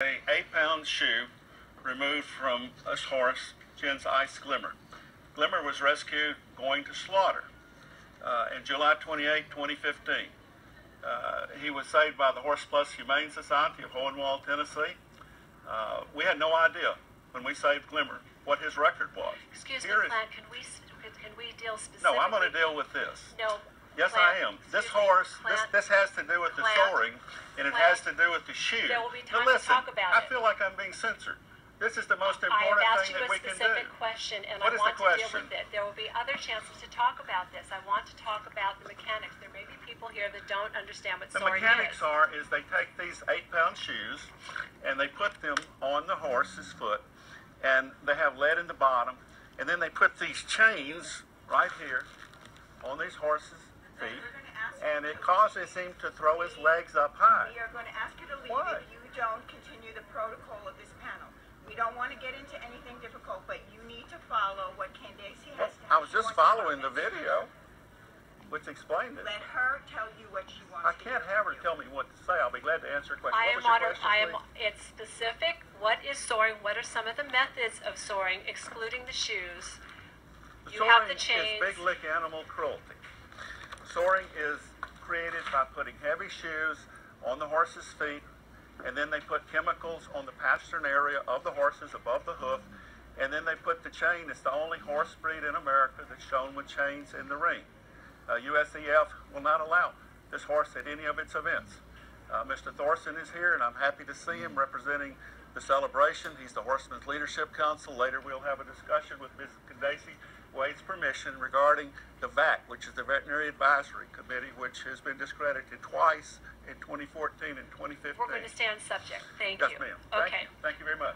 a eight-pound shoe removed from this horse, Gen's Ice Glimmer. Glimmer was rescued going to slaughter uh, in July 28, 2015. Uh, he was saved by the Horse Plus Humane Society of Hohenwald, Tennessee. Uh, we had no idea when we saved Glimmer what his record was. Excuse me, Here is- Clint, can we, can can we deal specifically? no, I'm going to deal with this. No. Yes, I am. This horse, this, this has to do with the soring, and it has to do with the shoe. there will be Now, time to listen, talk about I feel like I'm being censored. This is the most I have important asked thing you that a we can do. specific question, and What I want to deal question? with it. There will be other chances to talk about this. I want to talk about the mechanics. There may be people here that don't understand what The soring mechanics is. are is they take these eight pound shoes and they put them on the horse's foot and they have lead in the bottom and then they put these chains right here on these horses' feet We're gonna ask and it causes him to throw his legs up high. We are going to ask you to leave Why? if you don't continue the protocol of this panel. We don't want to get into anything difficult, but you need to follow what Candace has. I was just following the video which explained it. Let her tell you what she wants I can't do. have her tell me what to say. I'll be glad to answer a question. I am was moder- question, I am, please? it's specific. What is soring? What are some of the methods of soring, excluding the shoes? The You have the soring chains. is big lick animal cruelty. Soring is created by putting heavy shoes on the horse's feet, and then they put chemicals on the pastern area of the horses above the hoof, and then they put the chain. It's the only horse breed in America that's shown with chains in the ring. Uh, USEF will not allow this horse at any of its events. Uh, Mr. Thorson is here, and I'm happy to see him representing the celebration. He's the Horsemen's Leadership Council. Later, we'll have a discussion with Ms. Candace Wade's permission regarding the VAC, which is the Veterinary Advisory Committee, which has been discredited twice in 2014 and 2015. We're going to stay on subject. Thank Yes, you. ma'am. Okay. Thank you. Thank